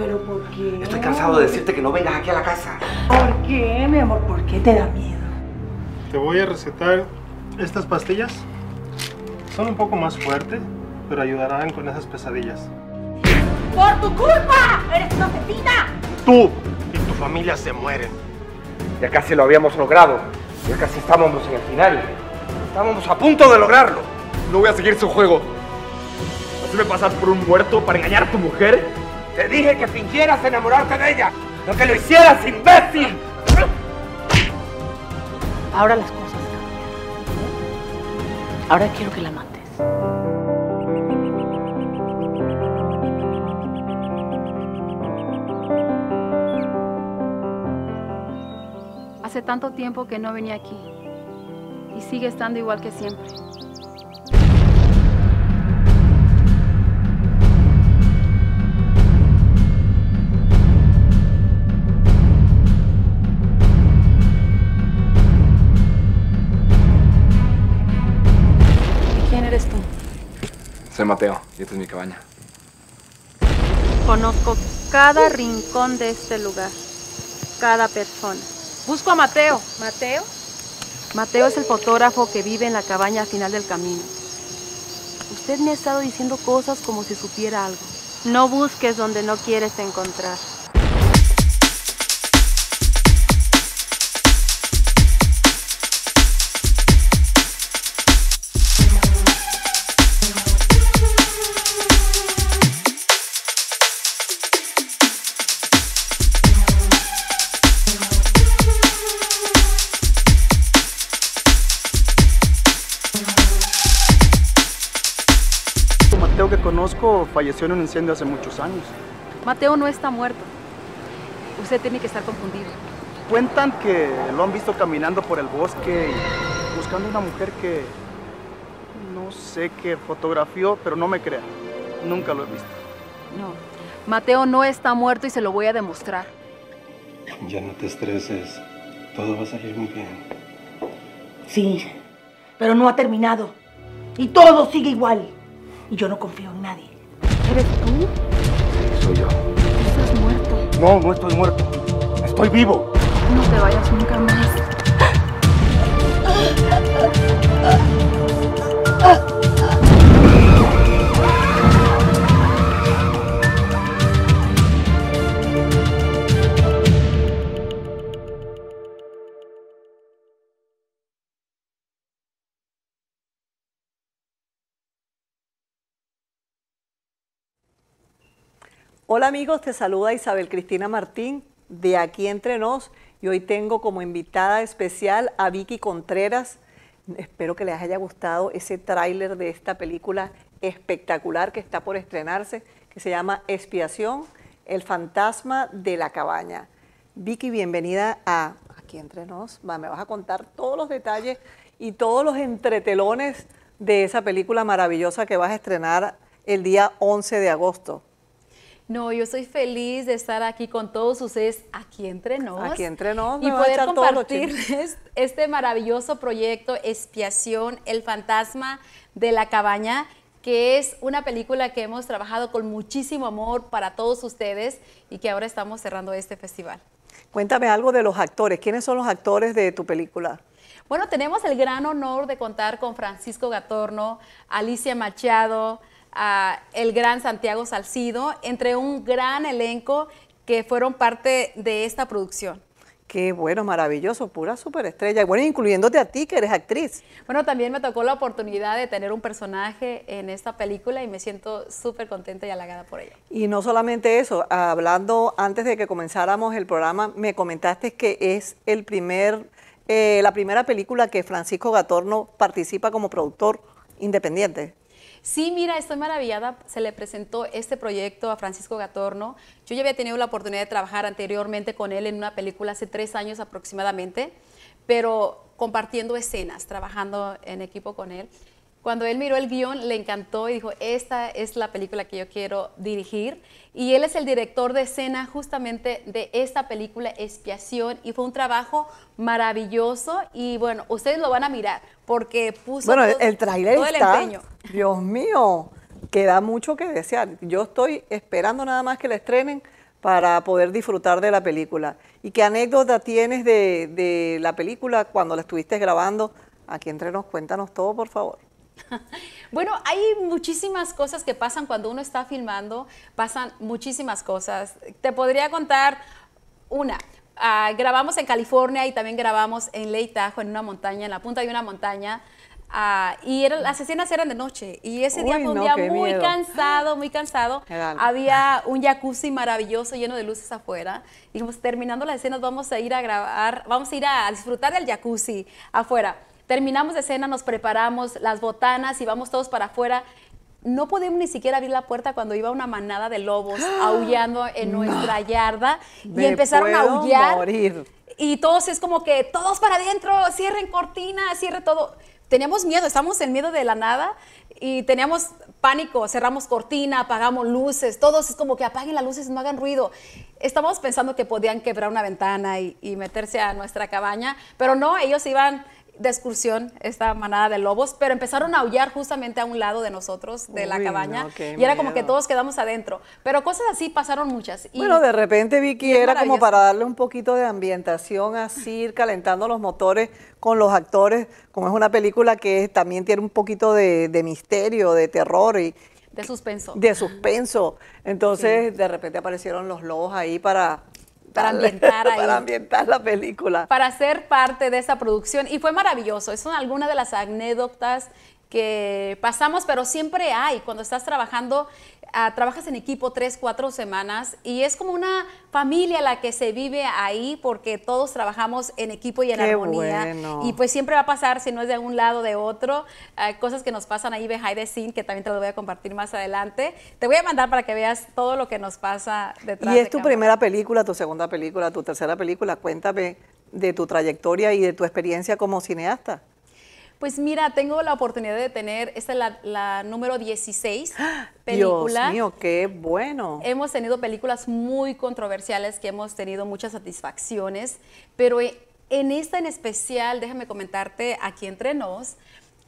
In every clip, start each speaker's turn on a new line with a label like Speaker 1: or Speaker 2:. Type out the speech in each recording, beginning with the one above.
Speaker 1: ¿Pero por qué?
Speaker 2: Estoy cansado de decirte que no vengas aquí a la casa.
Speaker 1: ¿Por qué, mi amor? ¿Por qué te da miedo?
Speaker 3: Te voy a recetar estas pastillas. Son un poco más fuertes, pero ayudarán con esas pesadillas.
Speaker 1: ¡Por tu culpa! ¡Eres una asesina!
Speaker 3: Tú y tu familia se mueren.
Speaker 2: Ya casi lo habíamos logrado. Ya casi estábamos en el final. Estábamos a punto de lograrlo. No voy a seguir su juego. ¿Hacerme pasar por un muerto para engañar a tu mujer? Te dije que fingieras enamorarte de ella. No que lo hicieras, imbécil.
Speaker 1: Ahora las cosas cambian. Ahora quiero que la mates.
Speaker 4: Hace tanto tiempo que no venía aquí y sigue estando igual que siempre.
Speaker 2: Soy Mateo y esta es mi cabaña.
Speaker 4: Conozco cada rincón de este lugar, cada persona. Busco a Mateo. ¿Mateo? Mateo es el fotógrafo que vive en la cabaña al final del camino. Usted me ha estado diciendo cosas como si supiera algo. No busques donde no quieres encontrar.
Speaker 5: Conozco falleció en un incendio hace muchos años.
Speaker 4: Mateo no está muerto. Usted tiene que estar confundido.
Speaker 5: Cuentan que lo han visto caminando por el bosque y buscando una mujer que no sé qué fotografió, pero no me crea. Nunca lo he visto.
Speaker 4: No. Mateo no está muerto y se lo voy a demostrar.
Speaker 3: Ya no te estreses. Todo va a salir muy bien.
Speaker 1: Sí, pero no ha terminado. Y todo sigue igual. Y yo no confío en nadie.
Speaker 4: ¿Eres tú?
Speaker 2: Soy yo.
Speaker 4: Estás muerto.
Speaker 2: No, no estoy muerto. Estoy vivo.
Speaker 4: No te vayas nunca más.
Speaker 6: Hola amigos, te saluda Isabel Cristina Martín de Aquí Entre Nos y hoy tengo como invitada especial a Vicky Contreras. Espero que les haya gustado ese tráiler de esta película espectacular que está por estrenarse, que se llama Expiación, el fantasma de la cabaña. Vicky, bienvenida a Aquí Entre Nos. Me vas a contar todos los detalles y todos los entretelones de esa película maravillosa que vas a estrenar el día 11 de agosto.
Speaker 4: No, yo estoy feliz de estar aquí con todos ustedes, aquí entre nos.
Speaker 6: Aquí entre nos,
Speaker 4: Y poder compartirles este maravilloso proyecto Expiación, el fantasma de la cabaña, que es una película que hemos trabajado con muchísimo amor para todos ustedes y que ahora estamos cerrando este festival.
Speaker 6: Cuéntame algo de los actores. ¿Quiénes son los actores de tu película?
Speaker 4: Bueno, tenemos el gran honor de contar con Francisco Gatorno, Alicia Machado, a el gran Santiago Salcido, entre un gran elenco que fueron parte de esta producción.
Speaker 6: Qué bueno, maravilloso, pura superestrella. Bueno, incluyéndote a ti, que eres actriz.
Speaker 4: Bueno, también me tocó la oportunidad de tener un personaje en esta película y me siento súper contenta y halagada por ella.
Speaker 6: Y no solamente eso, hablando antes de que comenzáramos el programa, me comentaste que es el primer, eh, la primera película que Francisco Gatorno participa como productor independiente.
Speaker 4: Sí, mira, estoy maravillada. Se le presentó este proyecto a Francisco Gatorno. Yo ya había tenido la oportunidad de trabajar anteriormente con él en una película hace tres años aproximadamente, pero compartiendo escenas, trabajando en equipo con él. Cuando él miró el guion, le encantó y dijo, esta es la película que yo quiero dirigir. Y él es el director de escena justamente de esta película, Expiación, y fue un trabajo maravilloso. Y bueno, ustedes lo van a mirar porque puso
Speaker 6: Bueno,
Speaker 4: todo,
Speaker 6: el tráiler
Speaker 4: todo el
Speaker 6: está,
Speaker 4: empeño.
Speaker 6: Dios mío, queda mucho que desear. Yo estoy esperando nada más que la estrenen para poder disfrutar de la película. ¿Y qué anécdota tienes de, de la película cuando la estuviste grabando? Aquí entre nos, cuéntanos todo, por favor.
Speaker 4: Bueno, hay muchísimas cosas que pasan cuando uno está filmando, pasan muchísimas cosas. Te podría contar una. Ah, grabamos en California y también grabamos en Lake Tahoe, en una montaña, en la punta de una montaña. Ah, y las escenas eran de noche. Y ese día fue un
Speaker 6: no,
Speaker 4: día muy
Speaker 6: miedo.
Speaker 4: cansado, muy cansado. Había un jacuzzi maravilloso lleno de luces afuera. Dijimos, terminando las escenas, vamos a ir a grabar, vamos a ir a disfrutar del jacuzzi afuera. Terminamos de escena, nos preparamos, las botanas y vamos todos para afuera. No podíamos ni siquiera abrir la puerta cuando iba una manada de lobos aullando en nuestra yarda y empezaron a aullar.
Speaker 6: morir.
Speaker 4: Y todos es como que todos para adentro, cierren cortina, cierre todo. Teníamos miedo, estamos en miedo de la nada y teníamos pánico, cerramos cortina, apagamos luces, todos es como que apaguen las luces, no hagan ruido. Estábamos pensando que podían quebrar una ventana y, y meterse a nuestra cabaña, pero no, ellos iban de excursión, esta manada de lobos, pero empezaron a aullar justamente a un lado de nosotros, de la cabaña,
Speaker 6: no,
Speaker 4: y era como que todos quedamos adentro. Pero cosas así pasaron muchas. Y-
Speaker 6: Bueno, de repente Vicky era como para darle un poquito de ambientación, así ir calentando los motores con los actores, como es una película que también tiene un poquito de, de misterio, de terror y
Speaker 4: de suspenso.
Speaker 6: de suspenso. Entonces, de repente aparecieron los lobos ahí para
Speaker 4: Para ambientar ahí.
Speaker 6: para ambientar la película.
Speaker 4: para ser parte de esa producción y fue maravilloso. Son algunas de las anécdotas que pasamos, pero siempre hay. Cuando estás trabajando, ah, trabajas en equipo tres, cuatro semanas y es como una familia la que se vive ahí porque todos trabajamos en equipo y en
Speaker 6: Qué
Speaker 4: armonía.
Speaker 6: bueno.
Speaker 4: Y pues siempre va a pasar, si no es de un lado, de otro, ah, cosas que nos pasan ahí behind the scene, que también te lo voy a compartir más adelante. Te voy a mandar para que veas todo lo que nos pasa detrás
Speaker 6: Y es
Speaker 4: de
Speaker 6: tu
Speaker 4: cámara.
Speaker 6: primera película, tu segunda película, tu tercera película. Cuéntame de tu trayectoria y de tu experiencia como cineasta.
Speaker 4: Pues mira, tengo la oportunidad de tener, esta es la, la número 16 película.
Speaker 6: Dios mío, qué bueno.
Speaker 4: Hemos tenido películas muy controversiales que hemos tenido muchas satisfacciones, pero en esta en especial, déjame comentarte aquí entre nos,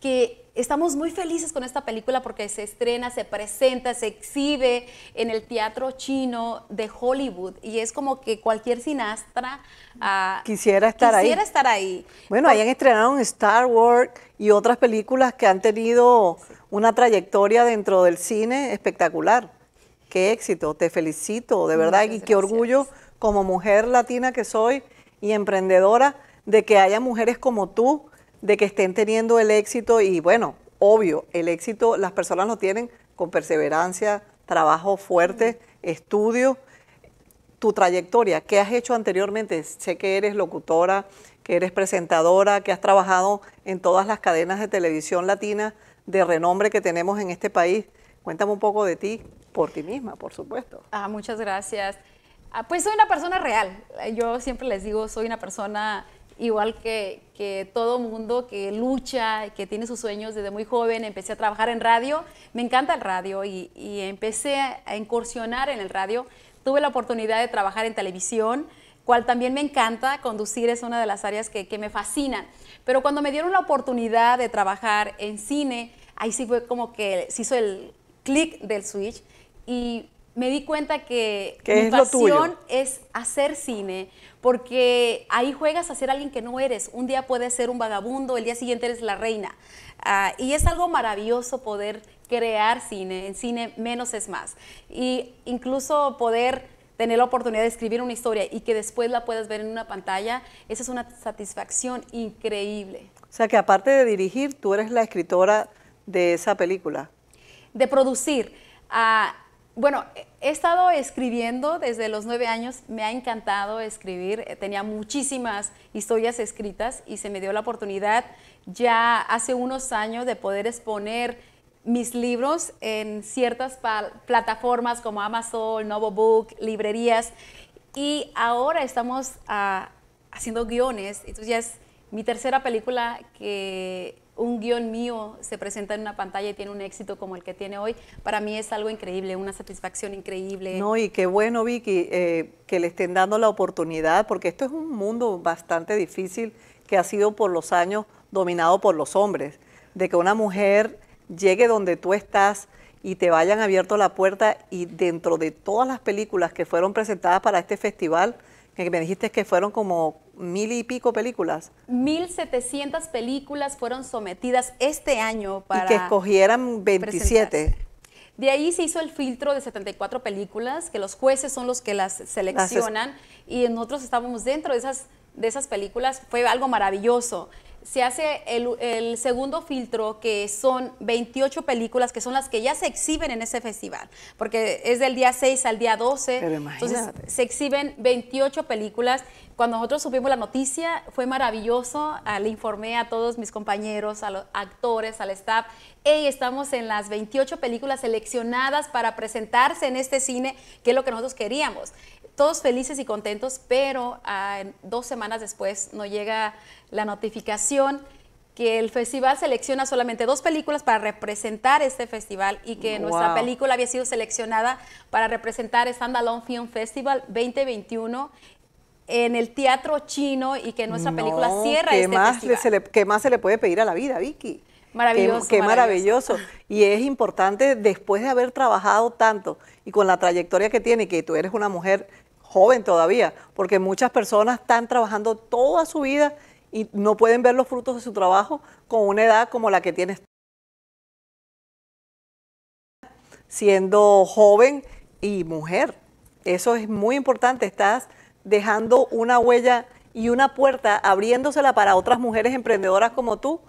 Speaker 4: que estamos muy felices con esta película porque se estrena, se presenta, se exhibe en el teatro chino de Hollywood y es como que cualquier cineasta ah,
Speaker 6: Quisiera estar ahí.
Speaker 4: quisiera estar ahí.
Speaker 6: Bueno, ahí han estrenado Star Wars y otras películas que han tenido una trayectoria dentro del cine espectacular. Qué éxito, te felicito, de verdad,
Speaker 4: Muchas
Speaker 6: y qué
Speaker 4: gracias.
Speaker 6: orgullo como mujer latina que soy y emprendedora de que haya mujeres como tú, de que estén teniendo el éxito y bueno, obvio, el éxito las personas lo tienen con perseverancia, trabajo fuerte, estudio tu trayectoria, ¿qué has hecho anteriormente? Sé que eres locutora, que eres presentadora, que has trabajado en todas las cadenas de televisión latina de renombre que tenemos en este país. Cuéntame un poco de ti, por ti misma, por supuesto.
Speaker 4: Ah, muchas gracias. Ah, pues soy una persona real. Yo siempre les digo, soy una persona igual que, que todo mundo que lucha, que tiene sus sueños desde muy joven. Empecé a trabajar en radio. Me encanta el radio y, y empecé a incursionar en el radio. Tuve la oportunidad de trabajar en televisión, cual también me encanta. Conducir es una de las áreas que, que me fascinan. Pero cuando me dieron la oportunidad de trabajar en cine, ahí sí fue como que se hizo el clic del switch y me di cuenta que
Speaker 6: ¿Qué
Speaker 4: mi
Speaker 6: es
Speaker 4: pasión es hacer cine, porque ahí juegas a ser alguien que no eres. Un día puedes ser un vagabundo, el día siguiente eres la reina. Ah, y es algo maravilloso poder crear cine, en cine menos es más. Y incluso poder tener la oportunidad de escribir una historia y que después la puedas ver en una pantalla, esa es una satisfacción increíble.
Speaker 6: O sea que aparte de dirigir, tú eres la escritora de esa película.
Speaker 4: de producir. Ah, bueno, he estado escribiendo desde los nueve años, me ha encantado escribir, tenía muchísimas historias escritas y se me dio la oportunidad ya hace unos años de poder exponer mis libros en ciertas plataformas como Amazon, Novo Book, librerías. Y ahora estamos ah, haciendo guiones, entonces ya es mi tercera película que un guion mío se presenta en una pantalla y tiene un éxito como el que tiene hoy, para mí es algo increíble, una satisfacción increíble.
Speaker 6: No, y qué bueno, Vicky, eh, que le estén dando la oportunidad, porque esto es un mundo bastante difícil que ha sido por los años dominado por los hombres, de que una mujer llegue donde tú estás y te vayan abierto la puerta y dentro de todas las películas que fueron presentadas para este festival, que me dijiste que fueron como mil y pico películas.
Speaker 4: 1.700 películas fueron sometidas este año para...
Speaker 6: Y que escogieran 27.
Speaker 4: De ahí se hizo el filtro de 74 películas, que los jueces son los que las seleccionan, y nosotros estábamos dentro de esas, de esas películas. Fue algo maravilloso se hace el, segundo filtro, que son 28 películas, que son las que ya se exhiben en ese festival, porque es del día 6 al día 12. entonces se exhiben 28 películas. Cuando nosotros subimos la noticia, fue maravilloso. Ah, le informé a todos mis compañeros, a los actores, al staff. Hey, estamos en las 28 películas seleccionadas para presentarse en este cine, que es lo que nosotros queríamos todos felices y contentos, pero ah, dos semanas después nos llega la notificación que el festival selecciona solamente dos películas para representar este festival y que nuestra película había sido seleccionada para representar Standalone Film Festival 2021 en el teatro chino y que nuestra película cierra
Speaker 6: ¿qué
Speaker 4: este
Speaker 6: más
Speaker 4: festival.
Speaker 6: Se le, ¿Qué más se le puede pedir a la vida, Vicky?
Speaker 4: Maravilloso.
Speaker 6: Qué, maravilloso. Y es importante, después de haber trabajado tanto y con la trayectoria que tiene, que tú eres una mujer joven todavía, porque muchas personas están trabajando toda su vida y no pueden ver los frutos de su trabajo con una edad como la que tienes. Siendo joven y mujer. Eso es muy importante. Estás dejando una huella y una puerta abriéndosela para otras mujeres emprendedoras como tú,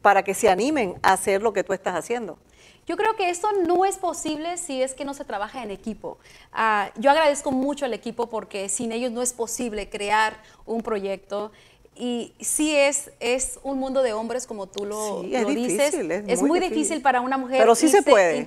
Speaker 6: para que se animen a hacer lo que tú estás haciendo.
Speaker 4: Yo creo que esto no es posible si es que no se trabaja en equipo. Ah, yo agradezco mucho al equipo porque sin ellos no es posible crear un proyecto. Y sí es, es un mundo de hombres, como tú lo, dices. es, muy, difícil. para una mujer.
Speaker 6: Pero sí se puede.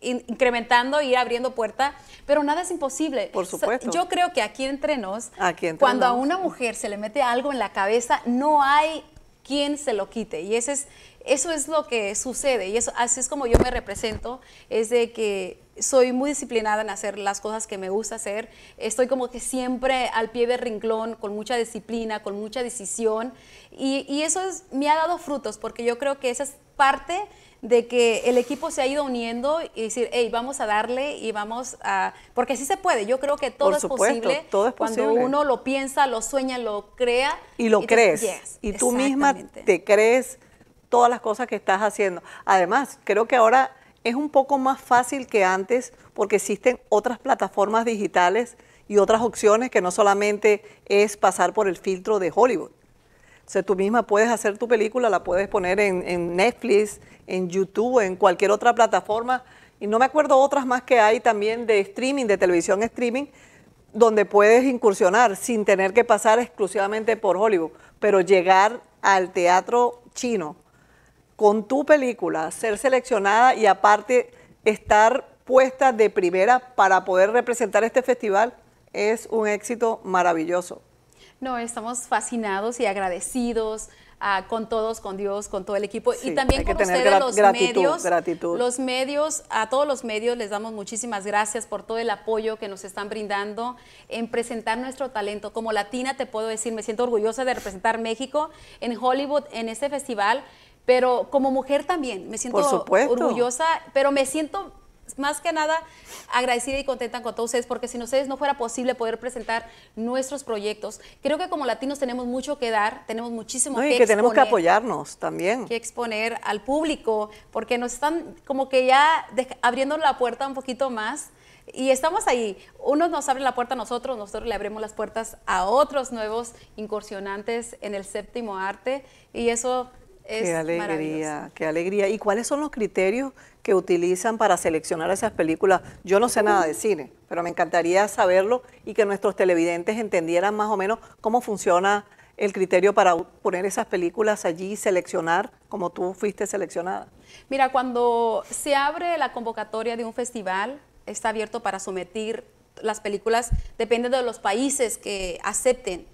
Speaker 4: incrementando y abriendo puerta, pero nada es imposible.
Speaker 6: Por supuesto.
Speaker 4: yo creo que aquí entre nos, cuando a una mujer se le mete algo en la cabeza, no hay quien se lo quite. Y ese es, eso es lo que sucede. Y eso, así es como yo me represento, es de que soy muy disciplinada en hacer las cosas que me gusta hacer, estoy como que siempre al pie de ringlón, con mucha disciplina, con mucha decisión. Y, eso me ha dado frutos porque yo creo que esa es parte de que el equipo se ha ido uniendo y decir, hey, vamos a darle y vamos a... Porque sí se puede, yo creo que todo, es, posible
Speaker 6: todo es
Speaker 4: posible cuando uno lo piensa, lo sueña, lo crea.
Speaker 6: Y lo crees. y tú misma te crees todas las cosas que estás haciendo. Además, creo que ahora es un poco más fácil que antes porque existen otras plataformas digitales y otras opciones que no solamente es pasar por el filtro de Hollywood. O sea, tú misma puedes hacer tu película, la puedes poner en, Netflix, en YouTube, en cualquier otra plataforma. Y no me acuerdo otras más que hay también de streaming, de televisión streaming, donde puedes incursionar sin tener que pasar exclusivamente por Hollywood, pero llegar al teatro chino con tu película ser seleccionada y aparte estar puesta de primera para poder representar este festival es un éxito maravilloso.
Speaker 4: No, estamos fascinados y agradecidos ah, con todos, con Dios, con todo el equipo y también con ustedes los medios.
Speaker 6: Gratitud.
Speaker 4: Los medios, a todos los medios les damos muchísimas gracias por todo el apoyo que nos están brindando en presentar nuestro talento. Como latina te puedo decir, me siento orgullosa de representar México en Hollywood en este festival pero como mujer también me siento orgullosa, pero me siento más que nada agradecida y contenta con todos ustedes, porque sin ustedes no fuera posible poder presentar nuestros proyectos. Creo que como latinos tenemos mucho que dar, tenemos muchísimo
Speaker 6: no,
Speaker 4: y
Speaker 6: que, que tenemos que apoyarnos también.
Speaker 4: Que exponer al público, porque nos están como que ya abriendo la puerta un poquito más. Y estamos ahí. Unos nos abren la puerta a nosotros, nosotros le abrimos las puertas a otros nuevos incursionantes en el séptimo arte. Y eso qué
Speaker 6: alegría, qué alegría. ¿Y cuáles son los criterios que utilizan para seleccionar esas películas? Yo no sé nada de cine, pero me encantaría saberlo y que nuestros televidentes entendieran más o menos cómo funciona el criterio para poner esas películas allí y seleccionar como tú fuiste seleccionada.
Speaker 4: Mira, cuando se abre la convocatoria de un festival, está abierto para someter las películas, depende de los países que acepten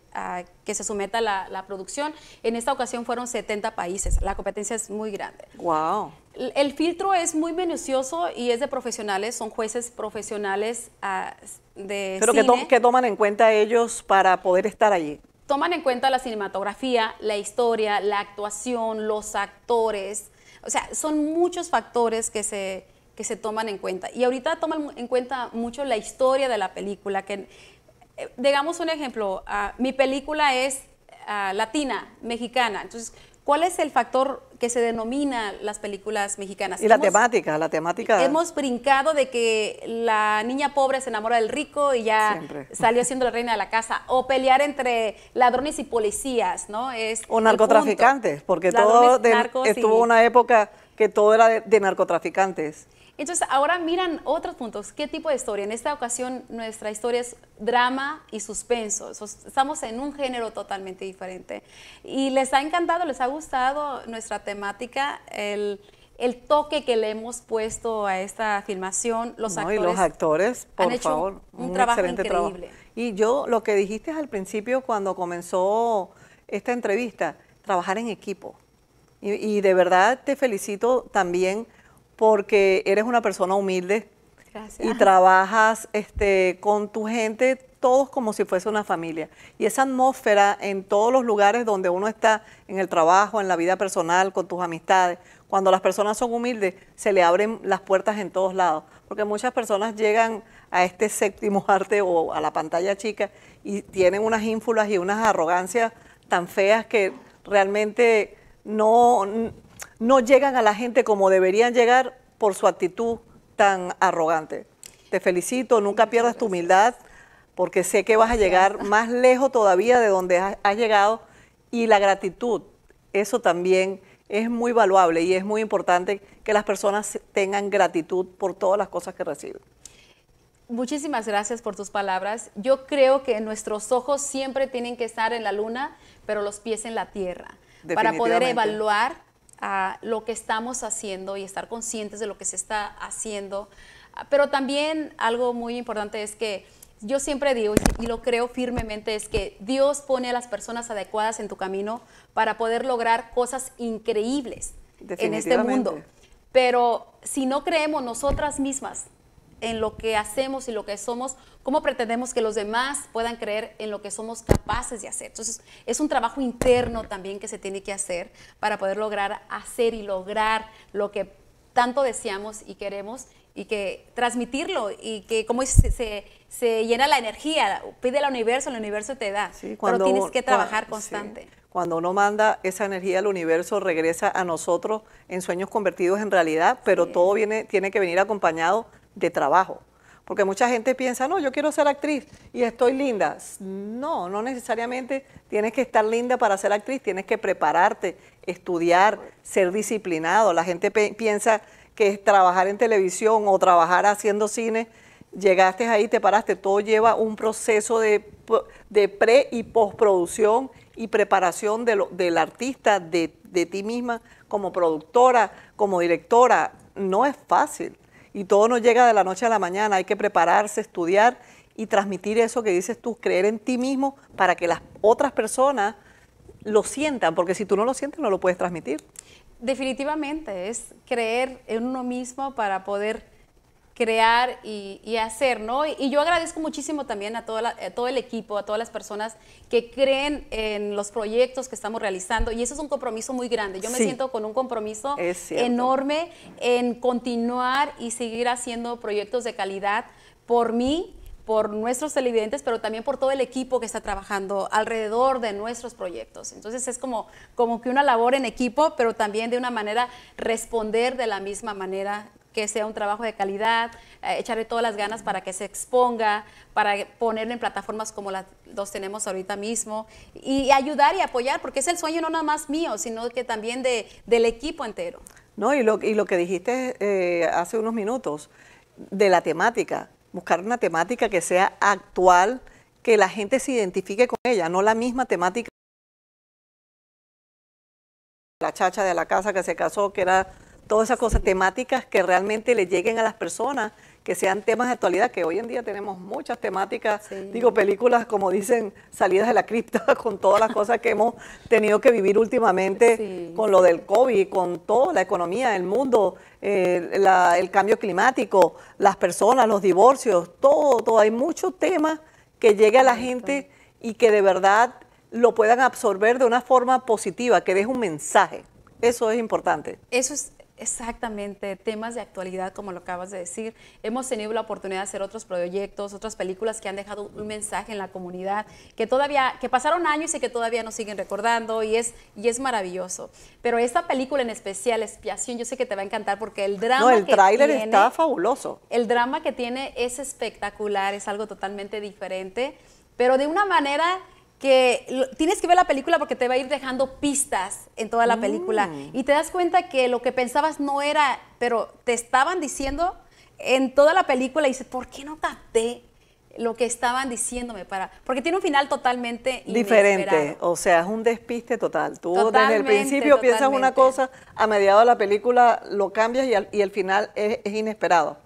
Speaker 4: que se someta la, la, producción. En esta ocasión fueron 70 países. La competencia es muy grande.
Speaker 6: Wow.
Speaker 4: El, filtro es muy minucioso y es de profesionales, son jueces profesionales uh, de
Speaker 6: ¿Pero
Speaker 4: cine.
Speaker 6: ¿qué, toman en cuenta ellos para poder estar allí?
Speaker 4: Toman en cuenta la cinematografía, la historia, la actuación, los actores. O sea, son muchos factores que se que se toman en cuenta. Y ahorita toman en cuenta mucho la historia de la película, que eh, digamos un ejemplo, ah, mi película es ah, latina, mexicana, entonces, ¿cuál es el factor que se denomina las películas mexicanas?
Speaker 6: Y la temática, la temática.
Speaker 4: Hemos brincado de que la niña pobre se enamora del rico y ya salió siendo la reina de la casa, o pelear entre ladrones y policías, ¿no? Es
Speaker 6: o narcotraficantes, porque todo estuvo una época que todo era de narcotraficantes.
Speaker 4: Entonces, ahora miran otros puntos. ¿Qué tipo de historia? En esta ocasión, nuestra historia es drama y suspenso. Estamos en un género totalmente diferente. Y les ha encantado, les ha gustado nuestra temática, el, toque que le hemos puesto a esta filmación. Los actores.
Speaker 6: Y los actores, por han favor,
Speaker 4: un, trabajo increíble.
Speaker 6: Y yo, lo que dijiste al principio cuando comenzó esta entrevista, trabajar en equipo. y de verdad te felicito también porque eres una persona humilde y trabajas este, con tu gente todos como si fuese una familia. Y esa atmósfera en todos los lugares donde uno está, en el trabajo, en la vida personal, con tus amistades, cuando las personas son humildes, se le abren las puertas en todos lados. Porque muchas personas llegan a este séptimo arte o a la pantalla chica y tienen unas ínfulas y unas arrogancias tan feas que realmente no, no llegan a la gente como deberían llegar por su actitud tan arrogante. Te felicito, nunca pierdas tu humildad, porque sé que vas a llegar más lejos todavía de donde has, llegado. Y la gratitud, eso también es muy valuable y es muy importante que las personas tengan gratitud por todas las cosas que reciben.
Speaker 4: Muchísimas gracias por tus palabras. Yo creo que nuestros ojos siempre tienen que estar en la luna, pero los pies en la tierra, para poder evaluar a lo que estamos haciendo y estar conscientes de lo que se está haciendo. Pero también algo muy importante es que yo siempre digo y lo creo firmemente es que Dios pone a las personas adecuadas en tu camino para poder lograr cosas increíbles en este mundo. Pero si no creemos nosotras mismas en lo que hacemos y lo que somos, ¿cómo pretendemos que los demás puedan creer en lo que somos capaces de hacer? Entonces, es un trabajo interno también que se tiene que hacer para poder lograr hacer y lograr lo que tanto deseamos y queremos y que transmitirlo y que como se, se, se llena la energía, pide al universo, el universo te da, pero tienes que trabajar constante.
Speaker 6: Cuando uno manda esa energía al universo, regresa a nosotros en sueños convertidos en realidad, pero todo viene, tiene que venir acompañado de trabajo. Porque mucha gente piensa, no, yo quiero ser actriz y estoy linda. No, no necesariamente tienes que estar linda para ser actriz, tienes que prepararte, estudiar, ser disciplinado. La gente piensa que es trabajar en televisión o trabajar haciendo cine, llegaste ahí, te paraste. Todo lleva un proceso de, de pre y postproducción y preparación de del artista, de, de ti misma como productora, como directora. No es fácil y todo no llega de la noche a la mañana, hay que prepararse, estudiar y transmitir eso que dices tú, creer en ti mismo para que las otras personas lo sientan, porque si tú no lo sientes no lo puedes transmitir.
Speaker 4: Definitivamente, es creer en uno mismo para poder crear y, hacer, ¿no? Y, yo agradezco muchísimo también a, todo el equipo, a todas las personas que creen en los proyectos que estamos realizando y eso es un compromiso muy grande. Yo me siento con un compromiso enorme en continuar y seguir haciendo proyectos de calidad por mí, por nuestros televidentes, pero también por todo el equipo que está trabajando alrededor de nuestros proyectos. Entonces es como, como que una labor en equipo, pero también de una manera responder de la misma manera que sea un trabajo de calidad, eh, echarle todas las ganas para que se exponga, para ponerlo en plataformas como las dos tenemos ahorita mismo y, ayudar y apoyar, porque es el sueño no nada más mío, sino que también de, del equipo entero.
Speaker 6: No, y lo, y lo que dijiste eh, hace unos minutos, de la temática, buscar una temática que sea actual, que la gente se identifique con ella, no la misma temática. La chacha de la casa que se casó, que era todas esas cosas temáticas que realmente le lleguen a las personas, que sean temas de actualidad, que hoy en día tenemos muchas temáticas, digo, películas como dicen, salidas de la cripta, con todas las cosas que hemos tenido que vivir últimamente, con lo del COVID, con toda la economía, el mundo, eh, el cambio climático, las personas, los divorcios, todo, todo. Hay muchos temas que llegue a la gente y que de verdad lo puedan absorber de una forma positiva, que deje un mensaje. Eso es importante.
Speaker 4: Eso es Exactamente, temas de actualidad, como lo acabas de decir. Hemos tenido la oportunidad de hacer otros proyectos, otras películas que han dejado un mensaje en la comunidad, que todavía, que pasaron años y que todavía nos siguen recordando y es, y es maravilloso. Pero esta película en especial, Expiación, yo sé que te va a encantar porque el drama
Speaker 6: No, el tráiler está fabuloso.
Speaker 4: el drama que tiene es espectacular, es algo totalmente diferente, pero de una manera que tienes que ver la película porque te va a ir dejando pistas en toda la película y te das cuenta que lo que pensabas no era, pero te estaban diciendo en toda la película y dices, ¿por qué no capté lo que estaban diciéndome para? Porque tiene un final totalmente
Speaker 6: Diferente,
Speaker 4: inesperado.
Speaker 6: o sea, es un despiste total. Tú desde el
Speaker 4: Totalmente,
Speaker 6: principio piensas una cosa, a mediados de la película lo cambias y, al- y el final es, es inesperado.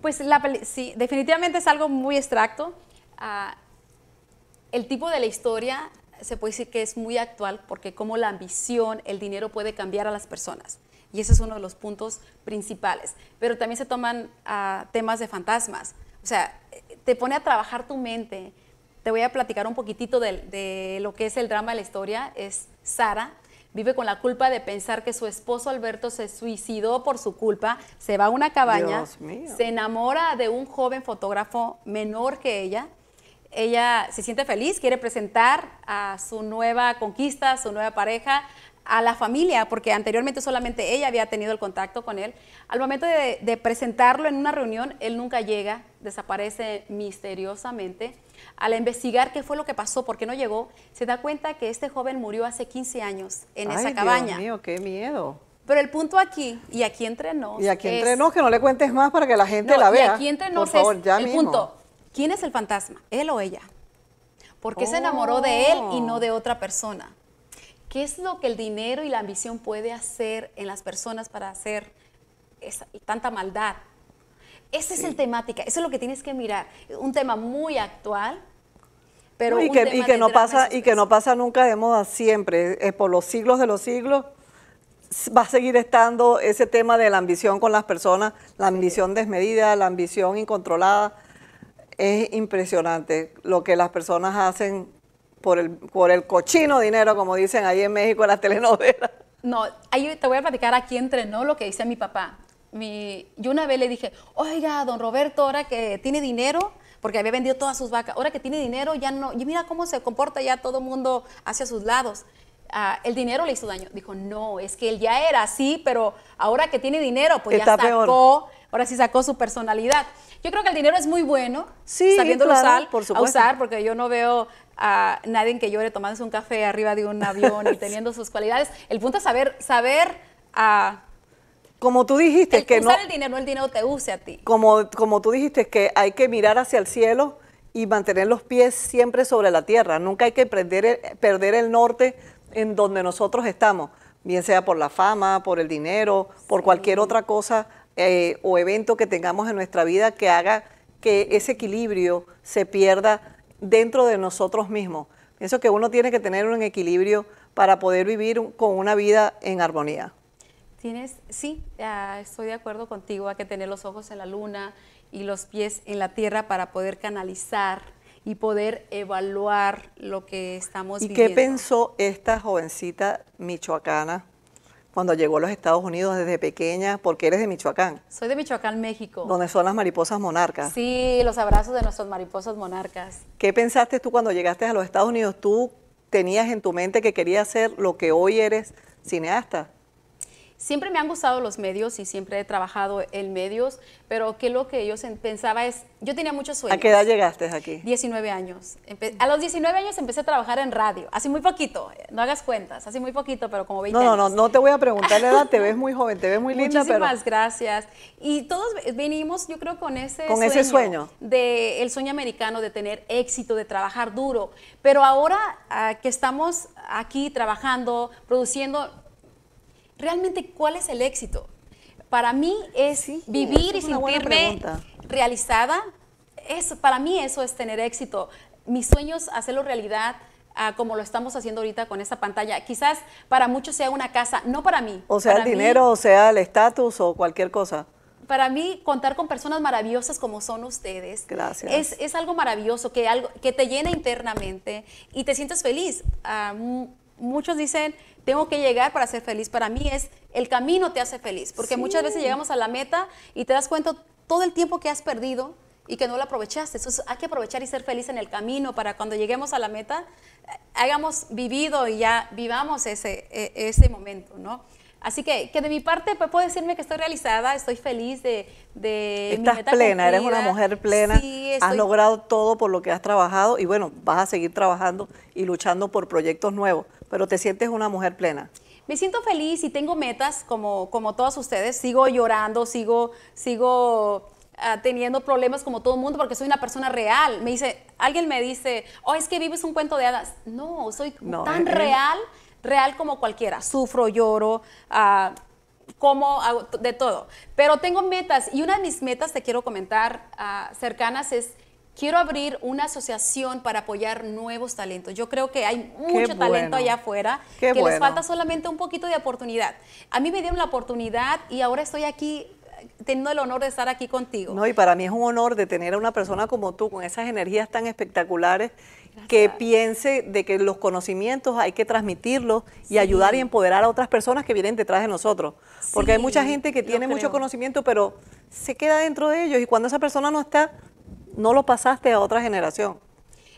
Speaker 4: Pues la peli- sí, definitivamente es algo muy abstracto. Ah, el tipo de la historia se puede decir que es muy actual porque como la ambición, el dinero puede cambiar a las personas. Y ese es uno de los puntos principales. Pero también se toman ah, temas de fantasmas. O sea, te pone a trabajar tu mente. Te voy a platicar un poquitito de, de lo que es el drama de la historia. Es Sara, vive con la culpa de pensar que su esposo Alberto se suicidó por su culpa, se va a una cabaña, se enamora de un joven fotógrafo menor que ella. Ella se siente feliz, quiere presentar a su nueva conquista, a su nueva pareja, a la familia, porque anteriormente solamente ella había tenido el contacto con él. Al momento de, de presentarlo en una reunión, él nunca llega, desaparece misteriosamente. Al investigar qué fue lo que pasó, por qué no llegó, se da cuenta que este joven murió hace 15 años en
Speaker 6: Ay,
Speaker 4: esa cabaña.
Speaker 6: Dios mío, qué miedo.
Speaker 4: Pero el punto aquí, y aquí entre nos,
Speaker 6: Y aquí entre nos, que no le cuentes más para que la gente
Speaker 4: no,
Speaker 6: la
Speaker 4: y
Speaker 6: vea.
Speaker 4: aquí entre
Speaker 6: Por
Speaker 4: nos
Speaker 6: favor, ya
Speaker 4: el
Speaker 6: mismo.
Speaker 4: punto. ¿Quién es el fantasma? ¿Él o ella? ¿Por qué se enamoró de él y
Speaker 6: Oh.
Speaker 4: no de otra persona? ¿Qué es lo que el dinero y la ambición puede hacer en las personas para hacer esa- tanta maldad? Esa es el temática, eso es lo que tienes que mirar. Un tema muy actual, pero
Speaker 6: No, y
Speaker 4: un
Speaker 6: que,
Speaker 4: tema
Speaker 6: y que no pasa
Speaker 4: y
Speaker 6: que no pasa nunca de moda siempre es por los siglos de los siglos va a seguir estando ese tema de la ambición con las personas la ambición desmedida la ambición incontrolada es impresionante lo que las personas hacen por el por el cochino dinero como dicen ahí en México en las telenovelas
Speaker 4: No, ahí te voy a platicar aquí entrenó lo que dice mi papá. Mi, yo una vez le dije, oiga, don Roberto, ahora que tiene dinero, porque había vendido todas sus vacas, ahora que tiene dinero ya no, y mira cómo se comporta ya todo el mundo hacia sus lados. Ah, el dinero le hizo daño. Dijo, no, es que él ya era así, pero ahora que tiene dinero, pues
Speaker 6: Está
Speaker 4: ya sacó,
Speaker 6: peor.
Speaker 4: ahora sí sacó su personalidad. Yo creo que el dinero es muy bueno,
Speaker 6: Sí,
Speaker 4: sabiéndolo
Speaker 6: claro,
Speaker 4: usar,
Speaker 6: por
Speaker 4: a
Speaker 6: supuesto.
Speaker 4: usar, porque yo no veo a nadie que llore tomándose un café arriba de un avión y teniendo sus cualidades. El punto es saber, saber a
Speaker 6: como tú dijiste que no
Speaker 4: usar el dinero, no el dinero te use a ti.
Speaker 6: como, como tú dijiste, que hay que mirar hacia el cielo y mantener los pies siempre sobre la tierra. Nunca hay que perder el, perder el norte en donde nosotros estamos, bien sea por la fama, por el dinero, por cualquier otra cosa eh, o evento que tengamos en nuestra vida que haga que ese equilibrio se pierda dentro de nosotros mismos. Pienso que uno tiene que tener un equilibrio para poder vivir un- con una vida en armonía.
Speaker 4: Tienes, sí, estoy de acuerdo contigo, hay que tener los ojos en la luna y los pies en la tierra para poder canalizar y poder evaluar lo que estamos
Speaker 6: ¿Y
Speaker 4: viviendo.
Speaker 6: qué pensó esta jovencita michoacana cuando llegó a los Estados Unidos desde pequeña? Porque eres de Michoacán,
Speaker 4: Soy de Michoacán, México.
Speaker 6: donde son las mariposas monarcas.
Speaker 4: Sí, los abrazos de nuestros mariposas monarcas.
Speaker 6: ¿Qué pensaste tú cuando llegaste a los Estados Unidos? ¿Tú tenías en tu mente que querías ser lo que hoy eres cineasta?
Speaker 4: Siempre me han gustado los medios y siempre he trabajado en medios, pero que lo que yo pensaba es, yo tenía muchos sueños.
Speaker 6: ¿A qué edad llegaste aquí?
Speaker 4: 19 años. Empe- a los 19 años empecé a trabajar en radio, así muy poquito, no hagas cuentas, así muy poquito, pero como 20
Speaker 6: No, no,
Speaker 4: años.
Speaker 6: no, no te voy a preguntar la edad, te ves muy joven, te ves muy linda, pero
Speaker 4: Muchísimas gracias. Y todos venimos, yo creo, con ese
Speaker 6: Con ese sueño.
Speaker 4: De el sueño americano de tener éxito, de trabajar duro. Pero ahora ah, que estamos aquí trabajando, produciendo, realmente, ¿cuál es el éxito? Para mí es
Speaker 6: Sí,
Speaker 4: vivir y sentirme realizada. Eso, para mí eso es tener éxito. Mis sueños, hacerlo realidad. ah, como lo estamos haciendo ahorita con esta pantalla. Quizás para muchos sea una casa, no para mí.
Speaker 6: o sea, el
Speaker 4: mí-
Speaker 6: dinero, o sea, el estatus o cualquier cosa.
Speaker 4: para mí contar con personas maravillosas como son ustedes
Speaker 6: Gracias.
Speaker 4: es, es algo maravilloso que algo que te llena internamente y te sientes feliz Ah, mu- muchos dicen tengo que llegar para ser feliz para mí es el camino te hace feliz, porque muchas veces llegamos a la meta y te das cuenta todo el tiempo que has perdido y que no lo aprovechaste. Entonces hay que aprovechar y ser feliz en el camino para cuando lleguemos a la meta, eh, hayamos vivido y ya vivamos ese, e, ese momento, ¿no? Así que, que de mi parte pues, puedo decirme que estoy realizada, estoy feliz de, de
Speaker 6: Estás
Speaker 4: mi meta
Speaker 6: plena, eres una mujer plena,
Speaker 4: Sí,
Speaker 6: has
Speaker 4: estoy-
Speaker 6: logrado todo por lo que has trabajado y bueno, vas a seguir trabajando y luchando por proyectos nuevos, pero te sientes una mujer plena.
Speaker 4: Me siento feliz y tengo metas como, como todos ustedes. Sigo llorando, sigo, sigo ah, teniendo problemas como todo el mundo porque soy una persona real. Me dice, alguien me dice, oh, es que vives un cuento de hadas. No, soy
Speaker 6: No,
Speaker 4: tan
Speaker 6: eh.
Speaker 4: real, real como cualquiera. Sufro, lloro, ah, como de todo. Pero tengo metas y una de mis metas, te quiero comentar, ah, cercanas es... Quiero abrir una asociación para apoyar nuevos talentos. Yo creo que hay mucho talento allá afuera
Speaker 6: Qué
Speaker 4: que les falta solamente un poquito de oportunidad. A mí me dieron la oportunidad y ahora estoy aquí eh, teniendo el honor de estar aquí contigo.
Speaker 6: No, y para mí es un honor de tener a una persona como tú con esas energías tan espectaculares que piense de que los conocimientos hay que transmitirlos y ayudar y empoderar a otras personas que vienen detrás de nosotros. Porque hay mucha gente que tiene mucho conocimiento, pero se queda dentro de ellos y cuando esa persona no está, no lo pasaste a otra generación.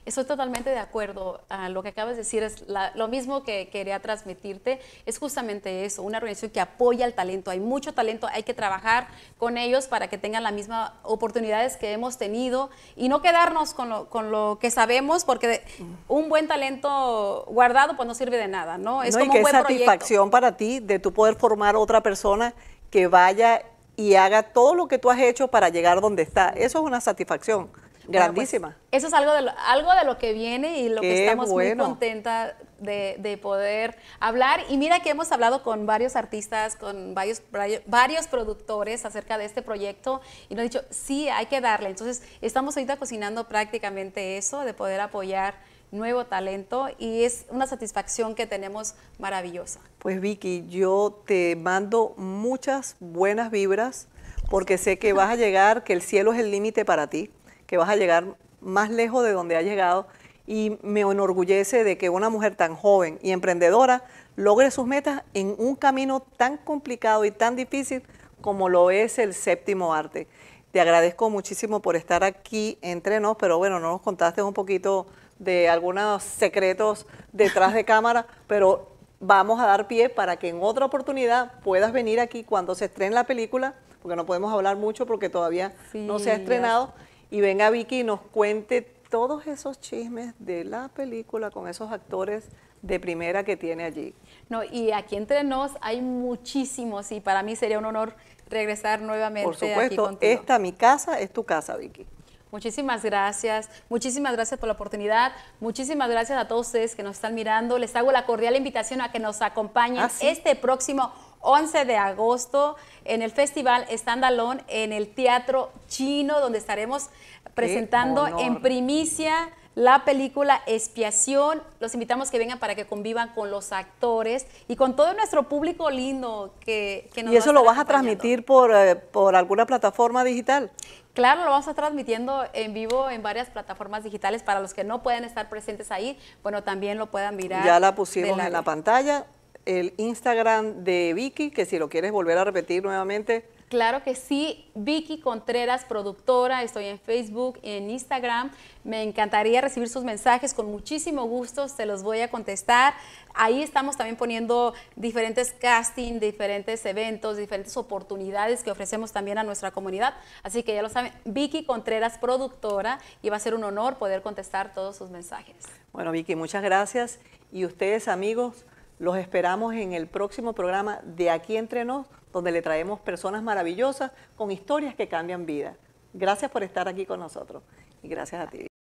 Speaker 4: Estoy totalmente de acuerdo. a lo que acabas de decir es la- lo mismo que quería transmitirte. Es justamente eso, una organización que apoya el talento. Hay mucho talento, hay que trabajar con ellos para que tengan las mismas oportunidades que hemos tenido y no quedarnos con lo, con lo que sabemos, porque un buen talento guardado pues no sirve de nada, ¿no? Es
Speaker 6: No, y
Speaker 4: como
Speaker 6: qué
Speaker 4: un buen proyecto.
Speaker 6: satisfacción para ti de tú poder formar otra persona que vaya y haga todo lo que tú has hecho para llegar donde está. Eso es una satisfacción
Speaker 4: Bueno, pues,
Speaker 6: grandísima.
Speaker 4: eso es algo de, lo, algo de lo que viene y lo
Speaker 6: Qué
Speaker 4: que estamos
Speaker 6: bueno.
Speaker 4: muy contentas de, de poder hablar. Y mira que hemos hablado con varios artistas, con varios, varios productores acerca de este proyecto y nos han dicho, sí, hay que darle. Entonces, estamos ahorita cocinando prácticamente eso, de poder apoyar nuevo talento y es una satisfacción que tenemos maravillosa.
Speaker 6: Pues Vicky, yo te mando muchas buenas vibras porque sé que vas a llegar, que el cielo es el límite para ti, que vas a llegar más lejos de donde has llegado y me enorgullece de que una mujer tan joven y emprendedora logre sus metas en un camino tan complicado y tan difícil como lo es el séptimo arte. Te agradezco muchísimo por estar aquí entre nos, pero bueno, no nos contaste un poquito de algunos secretos detrás de cámara, pero vamos a dar pie para que en otra oportunidad puedas venir aquí cuando se estrene la película, porque no podemos hablar mucho porque todavía no se ha
Speaker 4: Sí, ya.
Speaker 6: Y venga Vicky y nos cuente todos esos chismes de la película con esos actores de primera que tiene allí.
Speaker 4: No, y aquí entre nos hay muchísimos y para mí sería un honor regresar nuevamente
Speaker 6: Por
Speaker 4: aquí
Speaker 6: supuesto,
Speaker 4: contigo.
Speaker 6: esta mi casa es tu casa, Vicky.
Speaker 4: Muchísimas gracias, muchísimas gracias por la oportunidad, muchísimas gracias a todos ustedes que nos están mirando. Les hago la cordial invitación a que nos acompañen
Speaker 6: Ah, ¿sí?
Speaker 4: este próximo 11 de agosto en el Festival Standalone en el Teatro Chino, donde estaremos presentando en primicia la película Expiación. Los invitamos que vengan para que convivan con los actores y con todo nuestro público lindo que, que nos
Speaker 6: ¿Y
Speaker 4: va
Speaker 6: eso lo vas a transmitir por, eh, por alguna plataforma digital?
Speaker 4: Claro, lo vamos a estar transmitiendo en vivo en varias plataformas digitales para los que no pueden estar presentes ahí, bueno, también lo puedan mirar.
Speaker 6: Ya la pusimos en la pantalla. El Instagram de Vicky, que si lo quieres volver a repetir nuevamente,
Speaker 4: Claro que sí, Vicky Contreras, productora, estoy en Facebook, en Instagram. Me encantaría recibir sus mensajes, con muchísimo gusto se los voy a contestar. Ahí estamos también poniendo diferentes casting, diferentes eventos, diferentes oportunidades que ofrecemos también a nuestra comunidad. Así que ya lo saben, Vicky Contreras, productora, y va a ser un honor poder contestar todos sus mensajes.
Speaker 6: Bueno, Vicky, muchas gracias. Y ustedes, amigos, los esperamos en el próximo programa de Aquí Entre Nos, donde le traemos personas maravillosas con historias que cambian vida. Gracias por estar aquí con nosotros y gracias a ti.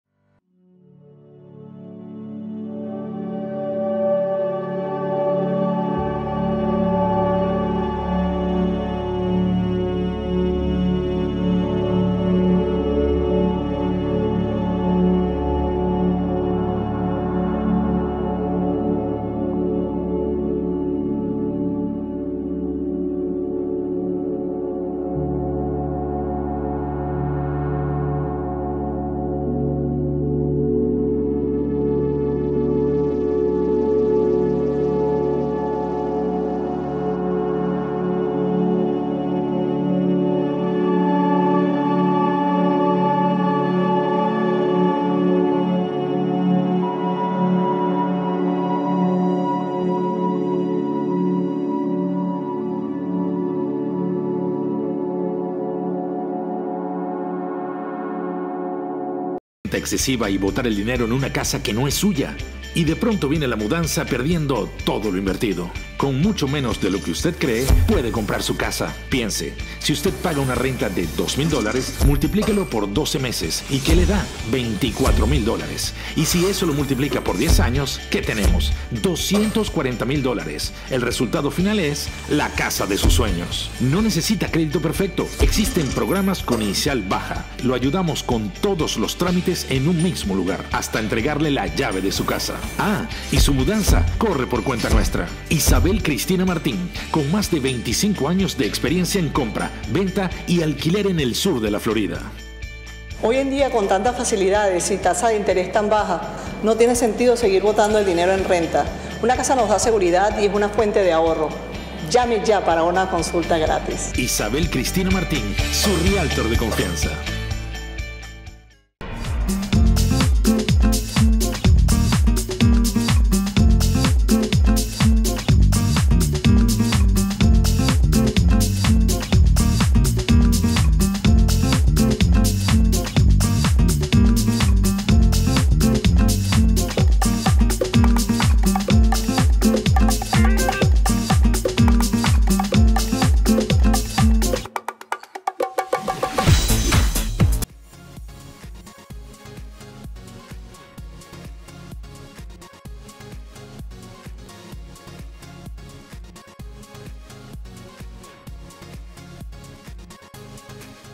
Speaker 7: Excesiva y botar el dinero en una casa que no es suya. Y de pronto viene la mudanza perdiendo todo lo invertido. Con mucho menos de lo que usted cree, puede comprar su casa. Piense, si usted paga una renta de 2 mil dólares, multiplíquelo por 12 meses y ¿qué le da? 24 mil dólares. Y si eso lo multiplica por 10 años, ¿qué tenemos? 240 mil dólares. El resultado final es la casa de sus sueños. No necesita crédito perfecto. Existen programas con inicial baja. Lo ayudamos con todos los trámites en un mismo lugar, hasta entregarle la llave de su casa. Ah, y su mudanza corre por cuenta nuestra. Isabel Cristina Martín, con más de 25 años de experiencia en compra, venta y alquiler en el sur de la Florida.
Speaker 6: Hoy en día, con tantas facilidades y tasa de interés tan baja, no tiene sentido seguir botando el dinero en renta. Una casa nos da seguridad y es una fuente de ahorro. Llame ya para una consulta gratis.
Speaker 7: Isabel Cristina Martín, su realtor de confianza.